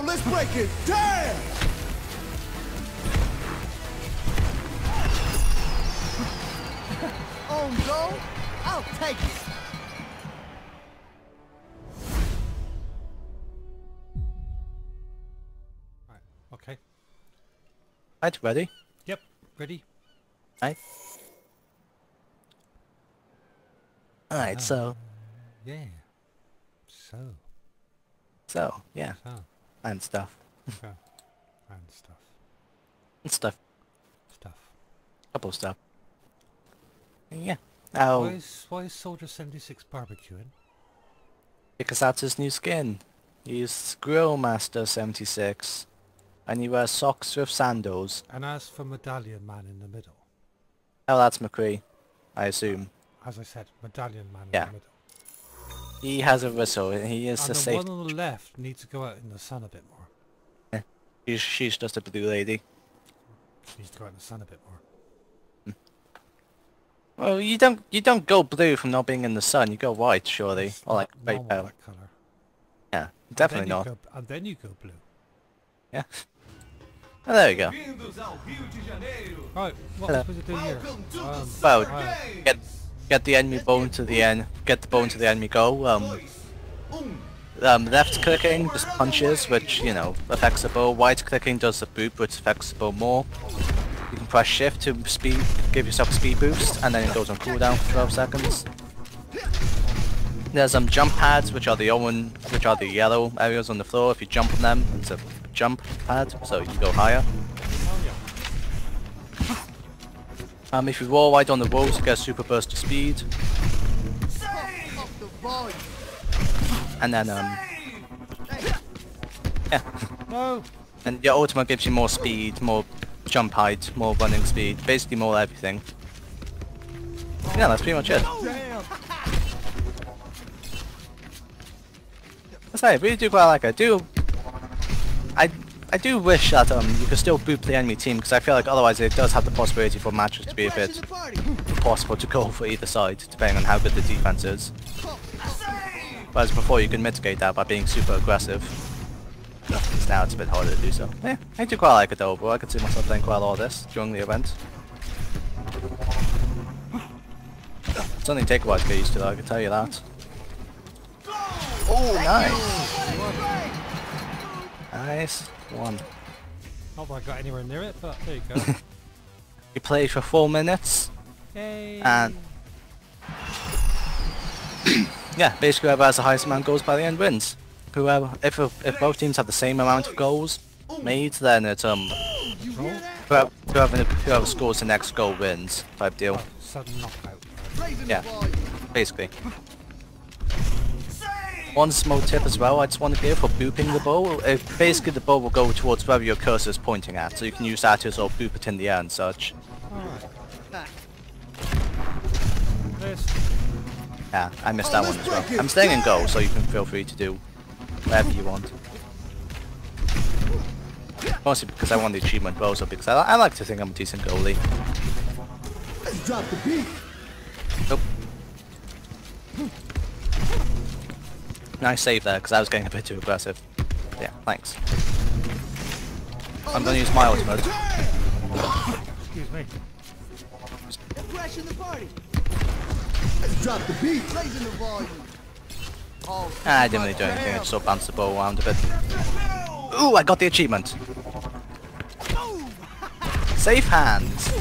Oh, let's break it. Damn! On go. I'll take it. Right. Okay. Right, ready? Yep. Ready? Right. Alright, so, Yeah. So. so, yeah, So. And stuff. so. And stuff. And stuff. Stuff. Couple stuff. Yeah. Oh, Why is why is Soldier 76 barbecuing? because that's his new skin. He's Grill Master 76. And he wears socks with sandals. And as for Medallion Man in the middle, Oh, that's McCree, I assume. as I said, Medallion Man Yeah. in the middle. He has a whistle, and he is and a the safe... one on the left needs to go out in the sun a bit more. She's, she's just a blue lady. Needs to go out in the sun a bit more. Well, you don't you don't go blue from not being in the sun. You go white, surely, It's or like not very normal, pale. that colour. Yeah, definitely then not. Go, and then you go blue. Yeah. Oh, there you go. Bem-vindos ao Rio de Janeiro. Right, what Hello. am I supposed to do here? Welcome to the Um, Well, Summer Get Games. Get the enemy bone to the end. Get the bone to the enemy Go. Um, um. um, left clicking just punches, which you know affects the bow. Right clicking does the boot, which affects the bow more. You can press shift to speed, give yourself a speed boost, and then it goes on cooldown for 12 seconds. There's some jump pads, which are the own, which are the yellow areas on the floor. If you jump on them, it's a jump pad, so you go higher. Um, if you wall right on the walls, you get a super burst of speed, Up the volume. and then um, yeah, No! and your ultimate gives you more speed, more jump height, more running speed, basically more everything. Yeah, that's pretty much it. I say, I really do quite like it. I do, I, do wish that um you could still boot the enemy team because I feel like otherwise it does have the possibility for matches to be a bit impossible to go for either side, depending on how good the defense is. Whereas before you can mitigate that by being super aggressive. Because now it's a bit harder to do so. Yeah, I do quite like it overall. I could see myself playing quite a lot of this during the event. It's only take a while to get used to though, I can tell you that. Oh, nice! Nice one. Not that I got anywhere near it, but there you go. You play for four minutes, Yay! and yeah, basically whoever has the highest amount of goals by the end wins. Whoever, if if both teams have the same amount of goals made, then it's um whoever whoever, whoever scores the next goal wins type deal. Sudden knockout. Yeah. Basically. One small tip as well I just want to give for booping the ball. If basically the ball will go towards wherever your cursor is pointing at, so you can use that to sort of boop it in the air and such. Alright. This. Yeah, I missed Oh, that one as well. it. I'm staying in goal, so you can feel free to do whatever you want. Mostly because I want the achievement, but also because I, I like to think I'm a decent goalie. Let's drop the beat. Nope. Nice save there, because I was getting a bit too aggressive. Yeah, thanks. I'm gonna use my ultimate. Excuse me. Crashing the party. Let's drop the beat. Raising the volume. Oh, Ah, I didn't really do anything, I just sort of bounced the ball around a bit. Ooh, I got the achievement! Safe hands!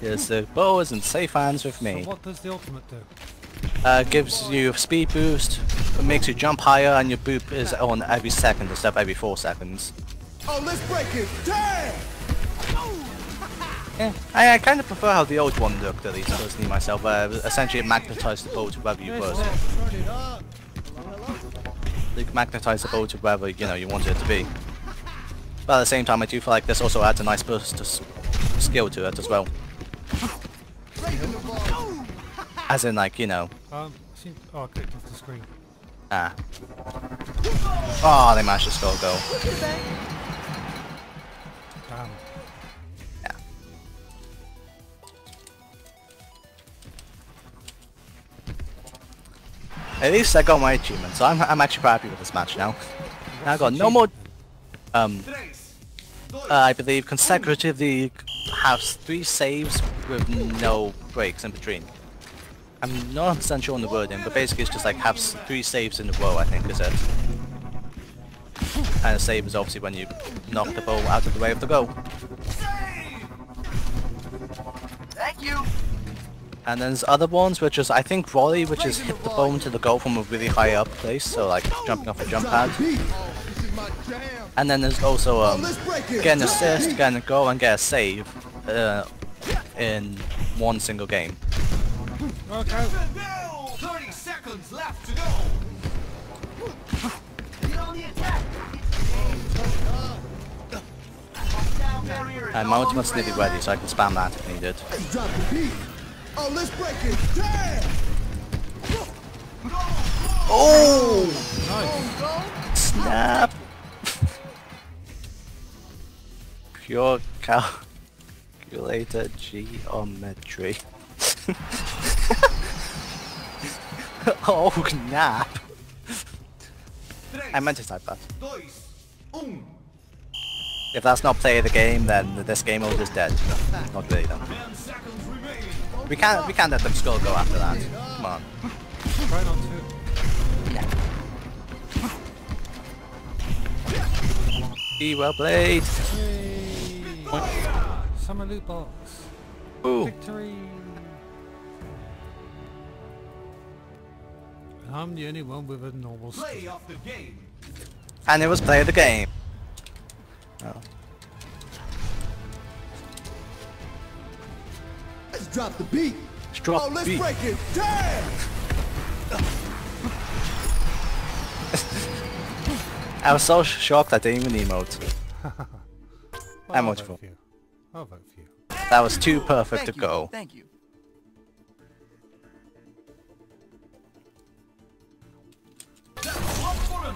Yes, the ball is in safe hands with So me. what does the ultimate do? Uh, gives you a speed boost, it makes you jump higher, and your boop is on every second instead of every 4 seconds. Oh, let's break it. Damn. Yeah, I, I kind of prefer how the old one looked at least, personally myself, where essentially it magnetized the ball to wherever you This were. it. Turn it up. Hello, hello. you can magnetize the ball to wherever, you know, you want it to be. But at the same time, I do feel like this also adds a nice burst of s- skill to it as well. Raising the volume. As in, like, you know, Um, seem, oh, I clicked off the screen. Ah. Oh, they managed to score a goal. Damn. Yeah. At least I got my achievement, so I'm, I'm actually quite happy with this match now. Now I got no more um, uh, I believe consecutively have three saves with no breaks in between. I'm not 100% sure on the wording, but basically it's just like have three saves in a row, I think is it. And a save is obviously when you knock the ball out of the way of the goal. Thank you. And then there's other ones which is I think volley, which is hit the ball into the goal from a really high up place, so like jumping off a jump pad. Oh, this is my jam. And then there's also um, let's break it. get an assist, get a goal, and get a save uh, in one single game. Rock out. 30 seconds left to go. Get on the attack. And my ultimate's nearly ready, so I can spam that if needed. Drop the beat. Oh, let's break it. Damn. Oh! Snap! Pure calculator geometry. oh, snap! I meant to type that. Dois. If that's not play of the game, then this game mode is dead. Not really though. 10 seconds remaining. We can't we can't let them skull go after that. Come on. Try not to. Be well played. Yay! Summer loot box. Ooh. Victory! I'm the only one with a normal skin. Play of the game. And it was play of the game. Oh. Let's drop the beat. Let's drop oh, the let's beat. break it. Damn. I was so shocked I didn't even emote. Well, How I'll much vote for? for you. I'll vote for you. That was too perfect to go. Thank you.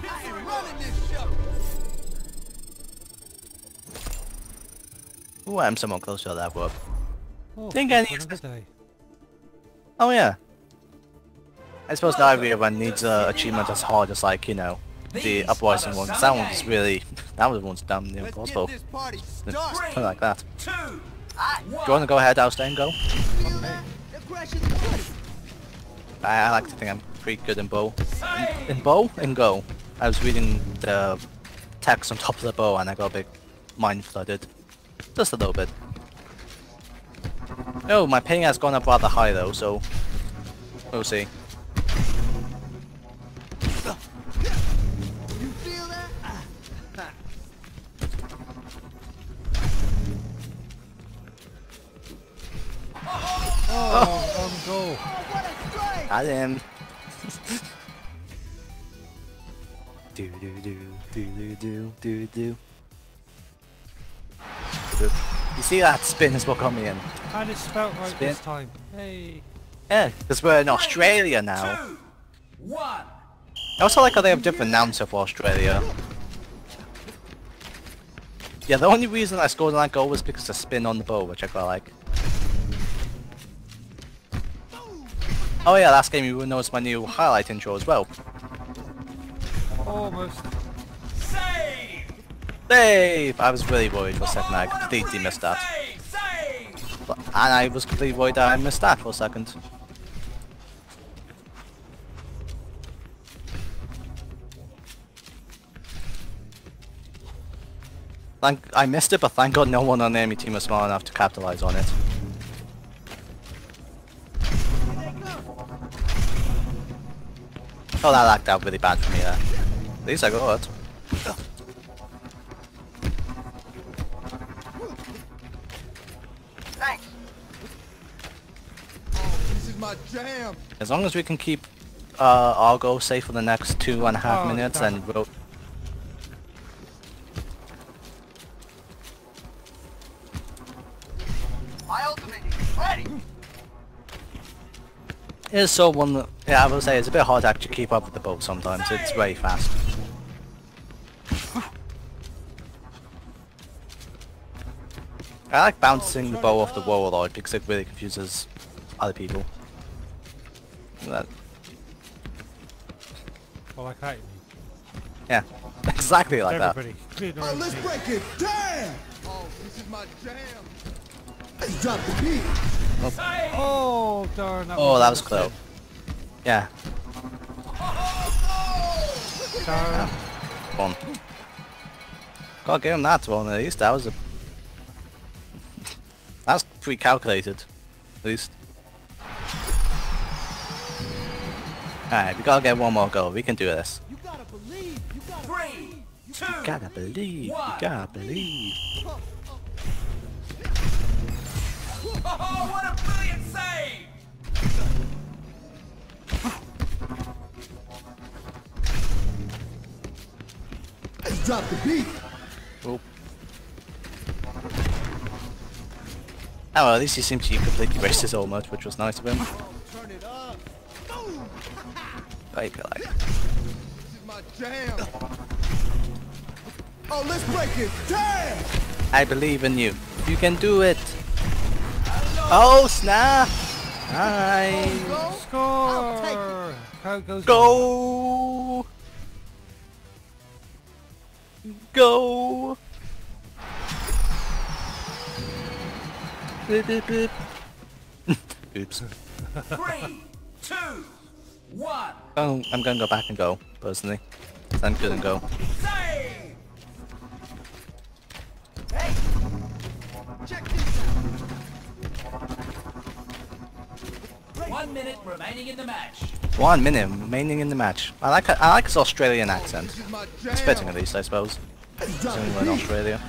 Running this show. Ooh, I'm somewhat close to that work. Oh, Think I need day. Oh yeah. I suppose now everyone needs a achievement as hard as like, you know, the uprising one. that one's really, that was one's damn near impossible. get this party Something like that. Two. Do you want to go ahead, Oust, and go? Feel that? They're crashing the party. I, I like to think I'm pretty good in bow. In, in bow? In go. I was reading the text on top of the bow and I got a bit mind flooded. Just a little bit. Oh, my ping has gone up rather high though, so we'll see. You feel that? Oh, on goal. Oh, what a strike! Got him. Do do do do do do. You see that spin is what got me in. And it's spelt right Spin. this time. Hey. Yeah, because we're in Australia now. Two. One. I also like how they have different names for Australia. Yeah, the only reason I scored on that goal was because of spin on the bow, which I quite like. Oh yeah, last game you will notice my new highlight intro as well. Almost. Save. I was really worried for a second I completely missed that. But- And I was completely worried that I missed that for a second. Thank I missed it, but thank god no one on the enemy team was smart enough to capitalize on it. Oh, that lagged out really bad for me there. At least I got it. Is jam. As long as we can keep uh, Argo safe for the next two and a half Oh, minutes damn and we'll... My ultimate is ready. It's so one. that, Yeah, I will say it's a bit hard to actually keep up with the boat sometimes. It's very fast. I like bouncing the bow off the wall a lot because it really confuses other people. That, Well, like that. you mean. Yeah, exactly like that. Everybody, including our Oh, let's break it. Damn! Oh, this is my jam. Let's drop the beat. Save. Oh, darn. That Oh, that was close. Yeah, mistake. Darn. fun. Gotta give him that one at least. That was a. That's pre-calculated, at least. Alright, we gotta get one more goal. We can do this. You gotta believe. You gotta Three, two, Gotta believe. You gotta believe. Oh, what a brilliant save! Let's drop the beat. Oh. Oh well, at least he seemed to completely erase his helmet, which was nice of him. Turn. I feel like. This is my jam. Oh, let's break it. Damn! I believe in you. You can do it. Oh snap! Nice. Go. Score! Crowd goes Go! Go! Beep, beep, beep. Oops. Three, two, one. Oh, I'm gonna go back and go, personally. I'm gonna go. Save! Check this out. One minute remaining in the match. One minute remaining in the match. I like I like his Australian accent. This is my. It's fitting at least, I suppose. Only in. Australia.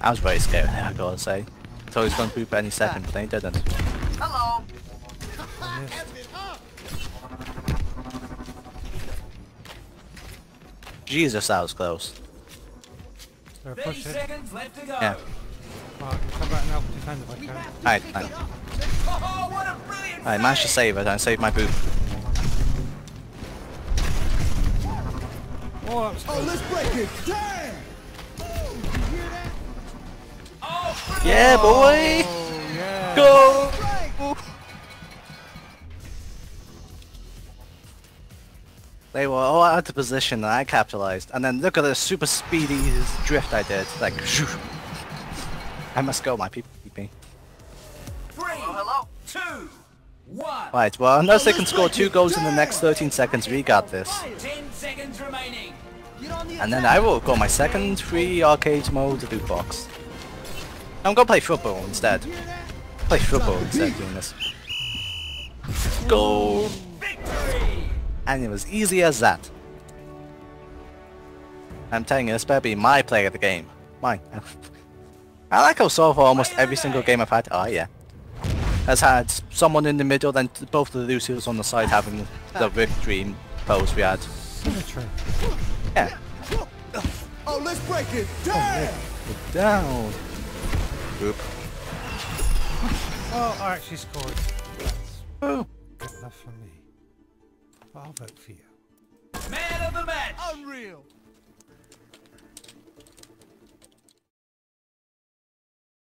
I was very scared there, I gotta say. Thought he was gonna poop any second, but then he didn't. Hello. It. Jesus, that was close. They're 30 seconds left to go. Yeah. Right, come back and help defend if I can. Alright, fine. Oh, what a brilliant I managed to save it, I saved my poop. Oh, Oh, let's break it. Damn! Yeah, boy! Oh, yeah. Go! They were all out of position and I capitalized. And then look at the super speedy drift I did. Like, shoo. I must go, my people. keep me. three, oh, hello. two, one. Right, well, unless they can score two goals in the next 13 seconds, we got this. Ten seconds remaining. Get on the And then. I will go my second free arcade mode loot box. I'm gonna play football instead. Play football instead of doing this. Go! Victory. And it was easy as that. I'm telling you, this better be my play of the game. Mine. I like how so far almost every single game I've had, oh yeah, has had someone in the middle, then both of the losers on the side having the victory pose we had. Yeah. Oh, let's break it. Damn! Down. Oh, Oop. Oh, I actually scored. That's Oh. good enough for me. But I'll vote for you. Man of the match. Unreal.